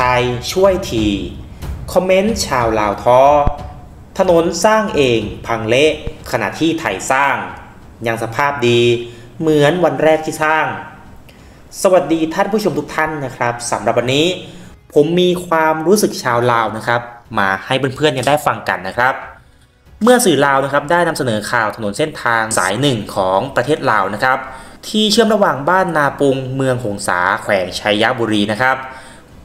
ทยช่วยที คอมเมนต์ชาวลาวท้อ ถนนสร้างเองพังเละขณะที่ไทยสร้าง ยังสภาพดีเหมือนวันแรกที่สร้าง สวัสดีท่านผู้ชมทุกท่านนะครับสำหรับวันนี้ ผมมีความรู้สึกชาวลาวนะครับ มาให้เพื่อนๆได้ฟังกันนะครับ เมื่อสื่อลาวนะครับได้นำเสนอข่าวถนนเส้นทางสายหนึ่งของประเทศลาวนะครับที่เชื่อมระหว่างบ้านนาปุงเมืองหงสาแขวงชัยบุรีนะครับ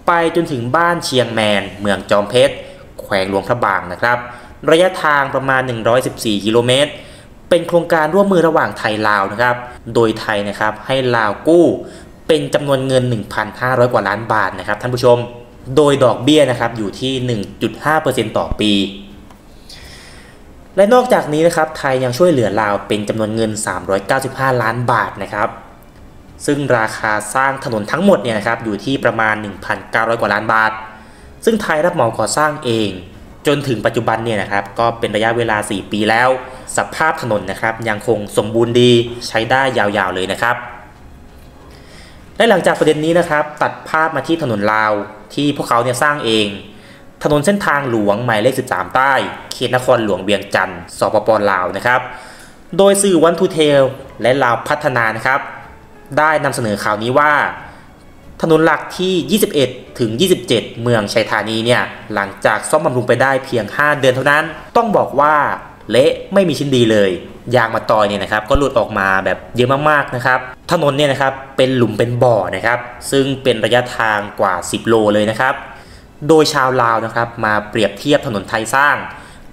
ไปจนถึงบ้านเชียงแมน เมืองจอมเพชร แขวงหลวงพระบางนะครับ ระยะทางประมาณ 114 กิโลเมตร เป็นโครงการร่วมมือระหว่างไทยลาวนะครับ โดยไทยนะครับให้ลาวกู้ เป็นจำนวนเงิน 1,500 กว่าล้านบาทนะครับท่านผู้ชม โดยดอกเบี้ยนะครับอยู่ที่ 1.5%ต่อปี และนอกจากนี้นะครับไทยยังช่วยเหลือลาวเป็นจำนวนเงิน 395 ล้านบาทนะครับ ซึ่งราคาสร้างถนนทั้งหมดเนี่ยครับอยู่ที่ประมาณ 1,900 กว่าล้านบาท ซึ่งไทยรับเหมาก่อสร้างเอง จนถึงปัจจุบันเนี่ยนะครับก็เป็นระยะเวลา 4 ปีแล้ว สภาพถนนนะครับยังคงสมบูรณ์ดีใช้ได้ยาวๆเลยนะครับและหลังจากประเด็นนี้นะครับตัดภาพมาที่ถนนลาวที่พวกเขาเนี่ยสร้างเอง ถนนเส้นทางหลวงหมายเลข 13 ใต้เขตนครหลวงเวียงจันทร์สปปลาวนะครับ โดยสื่อวันทูเทลและลาวพัฒนานะครับ ได้นำเสนอข่าวนี้ว่า ถนนหลักที่ 21 ถึง 27 เมืองชัยธานีเนี่ยหลังจากซ่อมบำรุงไปได้เพียง 5 เดือนเท่านั้น ต้องบอกว่าเละไม่มีชิ้นดีเลยยางมาตอยเนี่ยนะครับก็หลุดออกมาแบบเยอะมากๆนะครับถนนเนี่ยนะครับเป็นหลุมเป็นบ่อนะครับ ซึ่งเป็นระยะทางกว่า 10 โลเลยนะครับ โดยชาวลาวนะครับมาเปรียบเทียบถนนไทยสร้าง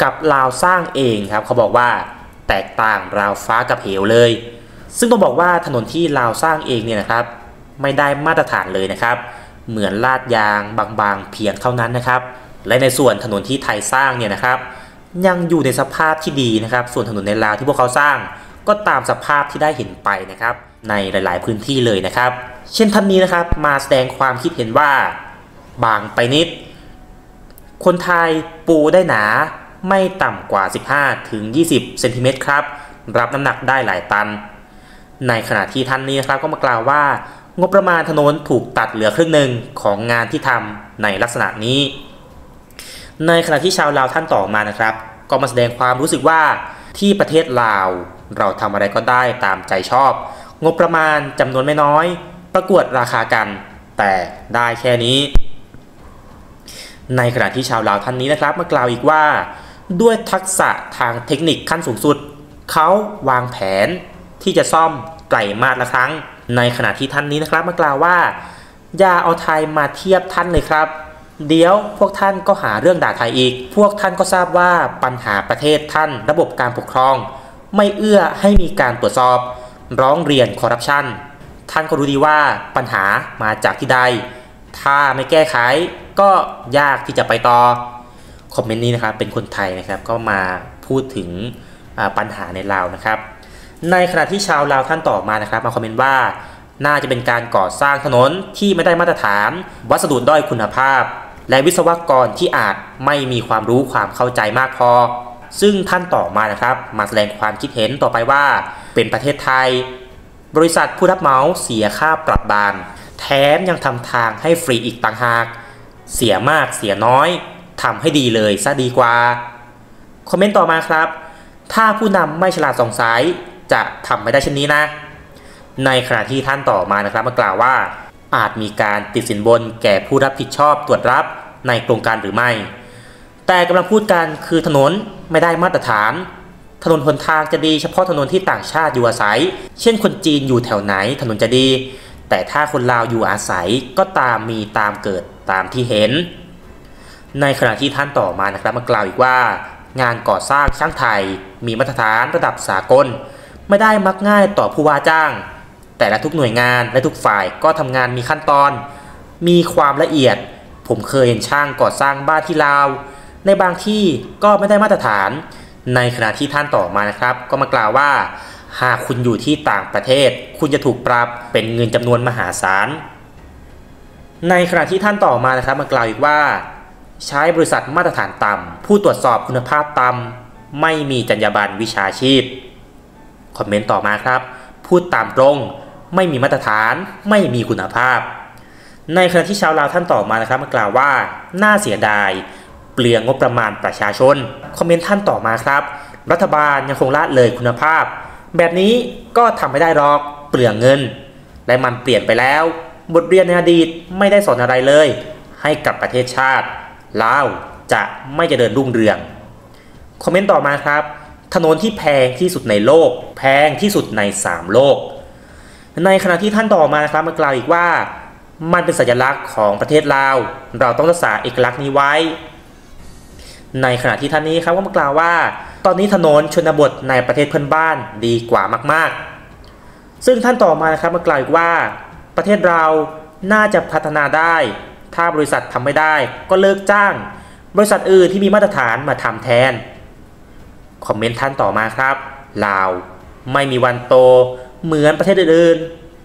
กับลาวสร้างเองครับเขาบอกว่าแตกต่างราวฟ้ากับเหวเลย ซึ่งต้องบอกว่าถนนที่ลาวสร้างเองเนี่ยนะครับ ไม่ได้มาตรฐานเลยนะครับ เหมือนลาดยางบางๆ เพียงเท่านั้นนะครับ และในส่วนถนนที่ไทยสร้างเนี่ยนะครับ ยังอยู่ในสภาพที่ดีนะครับ ส่วนถนนในลาวที่พวกเขาสร้าง ก็ตามสภาพที่ได้เห็นไปนะครับ ในหลาย ๆ พื้นที่เลยนะครับ เช่นท่านนี้นะครับมาแสดงความคิดเห็นว่าบางไปนิด คนไทยปูได้หนาไม่ต่ำกว่า 15ถึง20 เซนติเมตรครับ รับน้ำหนักได้หลายตัน ในขณะที่ท่านนี้นะครับก็มากล่าวว่า งบประมาณถนนถูกตัดเหลือครึ่งหนึ่งของงานที่ทำในลักษณะนี้ ในขณะที่ชาวลาวท่านต่อมานะครับ ก็มาแสดงความรู้สึกว่าที่ประเทศลาว เราทำอะไรก็ได้ตามใจชอบ งบประมาณจำนวนไม่น้อย ประกวดราคากัน แต่ได้แค่นี้ ในขณะที่ชาวลาวท่านนี้นะครับมากล่าวอีกว่า ด้วยทักษะทางเทคนิคขั้นสูงสุด เขาวางแผน ที่จะซ่อมไตรมาสละครั้ง ในขณะที่ท่านนี้นะครับมากล่าวว่า อย่าเอาไทยมาเทียบท่านเลยครับ เดี๋ยวพวกท่านก็หาเรื่องด่าไทยอีก พวกท่านก็ทราบว่าปัญหาประเทศท่านระบบการปกครอง ไม่เอื้อให้มีการตรวจสอบ ร้องเรียนคอร์รัปชันท่านก็รู้ดีว่าปัญหามาจากที่ใด ถ้าไม่แก้ไขก็ยากที่จะไปต่อ คอมเมนต์นี้นะครับเป็นคนไทยนะครับก็มาพูดถึงปัญหาในลาวนะครับ ในขณะที่ชาวลาวท่านต่อมานะครับ มาคอมเมนต์ว่า น่าจะเป็นการก่อสร้างถนนที่ไม่ได้มาตรฐาน วัสดุด้อยคุณภาพ และวิศวกรที่อาจไม่มีความรู้ความเข้าใจมากพอ ซึ่งท่านต่อมานะครับ มาแสดงความคิดเห็นต่อไปว่า เป็นประเทศไทย บริษัทผู้รับเหมาเสียค่าปรับบาน แถมยังทำทางให้ฟรีอีกต่างหาก เสียมากเสียน้อยทำให้ดีเลยซะดีกว่าคอมเมนต์ต่อมาครับ ถ้าผู้นำไม่ฉลาดสงสัย จะทำไม่ได้เช่นนี้นะ ในขณะที่ท่านต่อมานะครับมากล่าวว่า อาจมีการติดสินบนแก่ผู้รับผิดชอบตรวจรับในโครงการหรือไม่ แต่กำลังพูดกันคือถนนไม่ได้มาตรฐาน ถนนหนทางจะดีเฉพาะถนนที่ต่างชาติอยู่อาศัย เช่นคนจีนอยู่แถวไหนถนนจะดี แต่ถ้าคนลาวอยู่อาศัยก็ตามมีตามเกิดตามที่เห็น ในขณะที่ท่านต่อมานะครับมากล่าวอีกว่างานก่อสร้างช่างไทยมีมาตรฐานระดับสากล ไม่ได้มักง่ายต่อผู้ว่าจ้าง แต่ละทุกหน่วยงานและทุกฝ่ายก็ทำงานมีขั้นตอน มีความละเอียด ผมเคยเห็นช่างก่อสร้างบ้านที่ลาว ในบางที่ก็ไม่ได้มาตรฐาน ในขณะที่ท่านต่อมานะครับ ก็มากล่าวว่า หากคุณอยู่ที่ต่างประเทศ คุณจะถูกปรับเป็นเงินจำนวนมหาศาลในขณะที่ท่านต่อมานะครับมากล่าวอีกว่า ใช้บริษัทมาตรฐานต่ำผู้ตรวจสอบคุณภาพต่ำไม่มีจรรยาบรรณวิชาชีพ คอมเมนต์ต่อมาครับ พูดตามตรง ไม่มีมาตรฐาน ไม่มีคุณภาพ ในขณะที่ชาวลาวท่านต่อมานะครับมากล่าวว่า น่าเสียดาย เปลืองงบประมาณประชาชน คอมเมนต์ท่านต่อมาครับ รัฐบาลยังคงละเลยคุณภาพ แบบนี้ก็ทำไม่ได้หรอก เปลืองเงิน และมันเปลี่ยนไปแล้ว บทเรียนในอดีตไม่ได้สอนอะไรเลย ให้กับประเทศชาติลาวจะไม่จะเดินรุ่งเรือง คอมเมนต์ต่อมาครับ ถนนที่แพงที่สุดในโลก แพงที่สุดใน 3 โลก ในขณะที่ท่านต่อมานะครับมากล่าวอีกว่า มันเป็นสัญลักษณ์ของประเทศลาว เราต้องรักษาเอกลักษณ์นี้ไว้ ในขณะที่ท่านนี้ครับก็มากล่าวว่า ตอนนี้ถนนชนบทในประเทศเพื่อนบ้านดีกว่ามาก ๆ ซึ่งท่านต่อมานะครับมากล่าวอีกว่า ประเทศเราน่าจะพัฒนาได้ ถ้าบริษัททำไม่ได้ ก็เลิกจ้าง บริษัทอื่นที่มีมาตรฐานมาทำแทน คอมเมนต์ท่านต่อมาครับลาวไม่มีวันโตเหมือนประเทศอื่น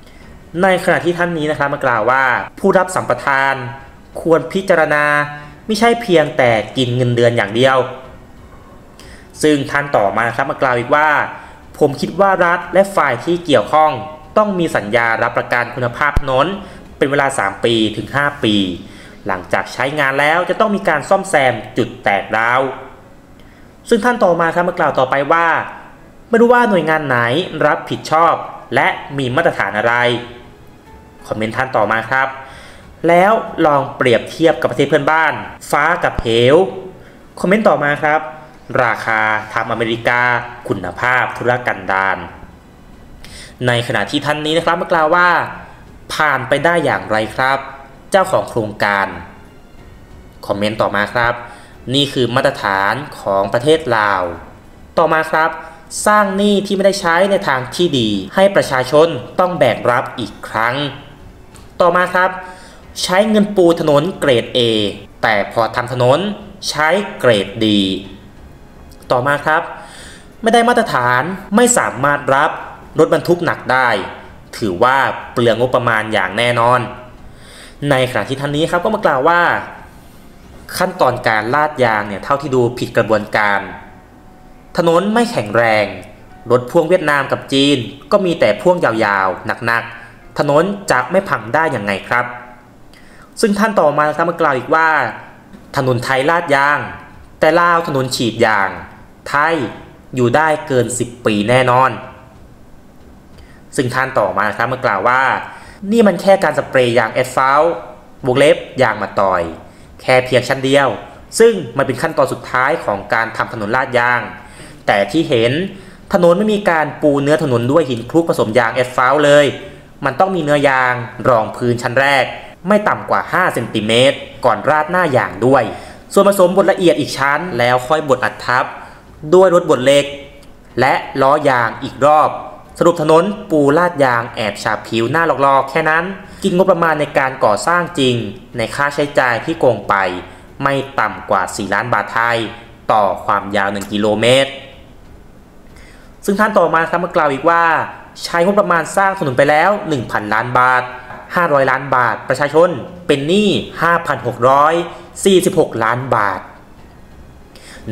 ๆ ในขณะที่ท่านนี้นะครับมากล่าวว่า ผู้รับสัมปทาน ควรพิจารณาไม่ใช่เพียงแต่กินเงินเดือนอย่างเดียว ซึ่งท่านต่อมาครับมากล่าวอีกว่า ผมคิดว่ารัฐและฝ่ายที่เกี่ยวข้อง ต้องมีสัญญารับประกันคุณภาพถนนเป็นเวลา 3 ปีถึง 5 ปี หลังจากใช้งานแล้วจะต้องมีการซ่อมแซมจุดแตกร้าว ซึ่งท่านต่อมาครับมากล่าวต่อไปว่า ไม่รู้ว่าหน่วยงานไหนรับผิดชอบ และมีมาตรฐานอะไร คอมเมนต์ท่านต่อมาครับ แล้วลองเปรียบเทียบกับประเทศเพื่อนบ้าน ฟ้ากับเหว คอมเมนต์ต่อมาครับ ราคาทางอเมริกา คุณภาพธุรกันดารในขณะที่ท่านนี้นะครับมากล่าวว่า ผ่านไปได้อย่างไรครับ เจ้าของโครงการ คอมเมนต์ต่อมาครับ นี่คือมาตรฐานของประเทศลาว ต่อมาครับ สร้างหนี้ที่ไม่ได้ใช้ในทางที่ดี ให้ประชาชนต้องแบกรับอีกครั้ง ต่อมาครับ ใช้เงินปูถนนเกรด A แต่พอทำถนนใช้เกรดดี ต่อมาครับ ไม่ได้มาตรฐานไม่สามารถรับรถบรรทุกหนักได้ ถือว่าเปลืองงบประมาณอย่างแน่นอน ในขณะที่ท่านนี้ครับก็มากล่าวว่า ขั้นตอนการลาดยางเนี่ยเท่าที่ดูผิดกระบวนการ ถนนไม่แข็งแรง รถพ่วงเวียดนามกับจีน ก็มีแต่พ่วงยาวๆ หนักๆ ถนนจะไม่พังได้อย่างไงครับ ซึ่งท่านต่อมาครับมากล่าวอีกว่า ถนนไทยลาดยาง แต่ลาวถนนฉีดยาง ไทยอยู่ได้เกิน 10 ปีแน่นอน ซึ่งท่านต่อมาครับมากล่าวว่า นี่มันแค่การสเปรย์ยางแอดฟาววงเล็บยางมาต่อย แค่เพียงชั้นเดียว ซึ่งมันเป็นขั้นตอนสุดท้ายของการทำถนนลาดยาง แต่ที่เห็นถนนไม่มีการปูเนื้อถนนด้วยหินคลุกผสมยางแอสฟัลเลย มันต้องมีเนื้อยางรองพื้นชั้นแรก ไม่ต่ำกว่า 5 เซนติเมตร ก่อนราดหน้ายางด้วย ส่วนผสมบดละเอียดอีกชั้นแล้วค่อยบดอัดทับ ด้วยรถบดเล็ก และล้อยางอีกรอบ สรุปถนนปูลาดยางแอบฉาบผิวหน้าหลอกๆ แค่นั้น กินงบประมาณในการก่อสร้างจริง ในค่าใช้จ่ายที่โกงไป ไม่ต่ำกว่า 4 ล้านบาทไทย ต่อความยาว 1 กิโลเมตร ซึ่งท่านต่อมาครับมากล่าวอีกว่า ใช้งบประมาณสร้างถนนไปแล้ว 1,000 ล้านบาท 500 ล้านบาท ประชาชนเป็นหนี้ 5,646 ล้านบาท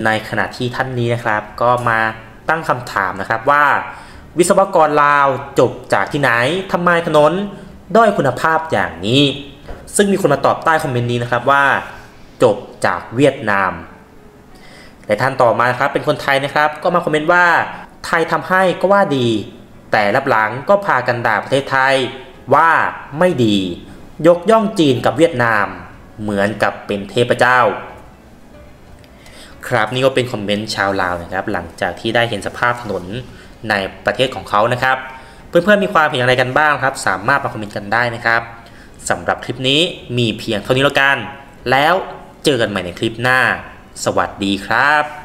ในขณะที่ท่านนี้นะครับ ก็มาตั้งคำถามนะครับว่า วิศวกรลาวจบจากที่ไหนทำไมถนนด้อยคุณภาพอย่างนี้ ซึ่งมีคนมาตอบใต้คอมเมนต์นี้นะครับว่า จบจากเวียดนามและท่านต่อมาครับเป็นคนไทยนะครับ ก็มาคอมเมนต์ว่า ไทยทำให้ก็ว่าดี แต่รับหลังก็พากันด่าประเทศไทยว่าไม่ดี ยกย่องจีนกับเวียดนาม เหมือนกับเป็นเทพเจ้า ครับนี่ก็เป็นคอมเมนต์ชาวลาวนะครับ หลังจากที่ได้เห็นสภาพถนน ในประเทศของเขานะครับ เพื่อนๆมีความเห็นอย่างไรกันบ้างครับ สามารถมาคอมเมนต์กันได้นะครับสำหรับคลิปนี้มีเพียงเท่านี้แล้วกัน แล้วเจอกันใหม่ในคลิปหน้า สวัสดีครับ